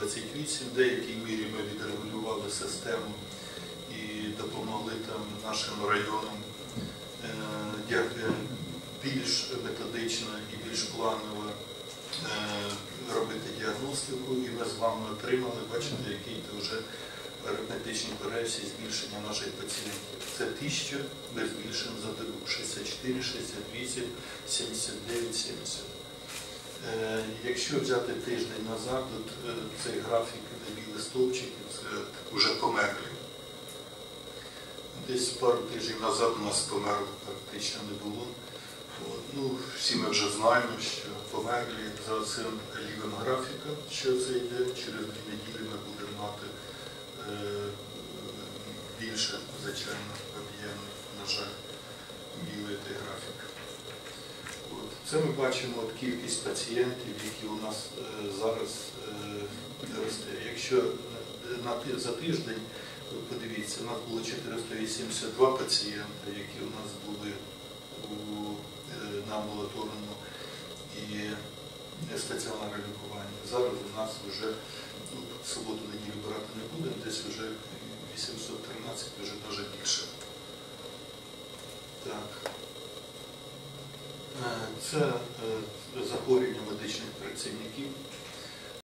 28. В деякій мірі ми відрегулювали систему і допомогли там нашим районам е, е, більш методично і більш планово е, робити діагностику, і ми з вами отримали, бачите, який то вже арифметичні корекції збільшення наших пацієнтів. Це 1000, ми збільшуємо за добу 64, 68, 79, 70. Е, Якщо взяти тиждень назад, е, цей графік, де білий стовпчик, це вже померлі. Десь пару тижнів назад у нас померлих практично не було. Ну, всі ми вже знаємо, що померлі за цим лівим графіком, що це йде, через дві неділі ми будемо мати е, більше, звичайно, об'ємний, на жаль, білий графік. Це ми бачимо от кількість пацієнтів, які у нас е, зараз е, росте. Якщо за тиждень, подивіться, у нас було 482 пацієнти, які у нас були е, на амбулаторному і стаціонарному лікуванні. Зараз у нас вже ну, суботу неділю брати не будемо, десь вже 813, вже навіть більше. Так. Е, Це е, захворювання працівників.